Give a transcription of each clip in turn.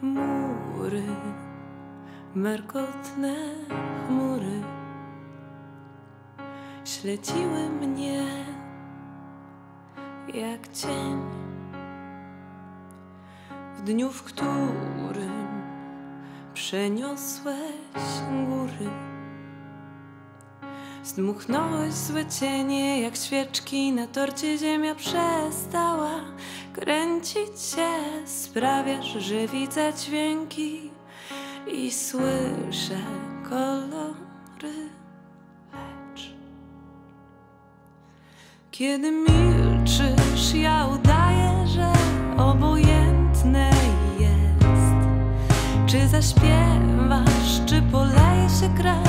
chmury, markotne chmury śledziły mnie jak cień. W dniu, w którym przeniosłeś góry, zdmuchnąłeś złe cienie jak świeczki na torcie. Ziemia przestała kręcić się, sprawiasz, że widzę dźwięki i słyszę kolory. Lecz kiedy milczysz, ja udaję, że obojętne jest. Czy zaśpiewasz, czy poleje się krew,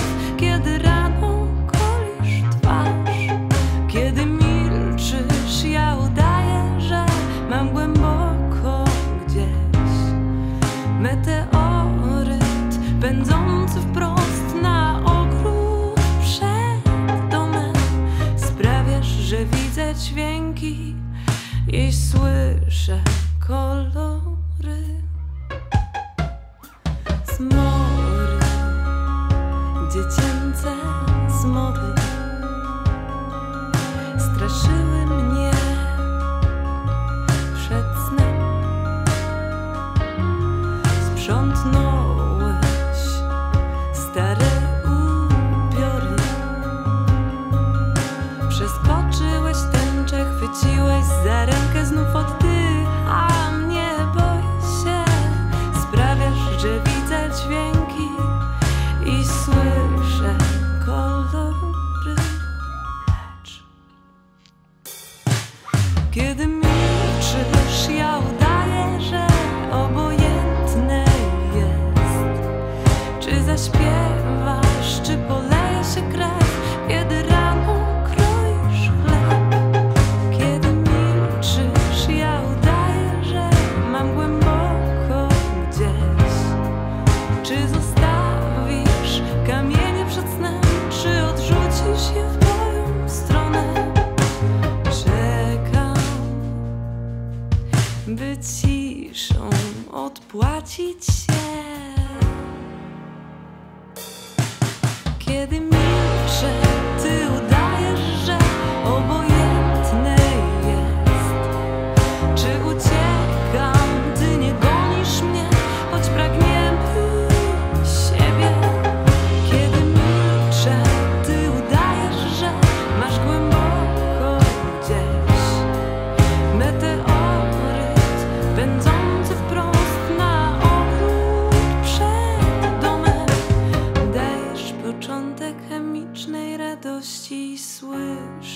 dźwięki i słyszę kolory. Zmory, dziecięce zmory straszyły mnie przed snem. Sprzątnąłeś kolory. Lecz kiedy milczysz, ja udaję, że obojętne jest. Czy zaśpiewasz, czy poleje się krew, kiedy odpłacić się.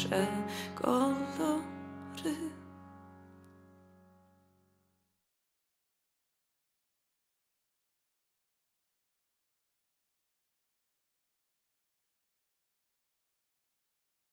Chemicznej radości, słyszę kolory.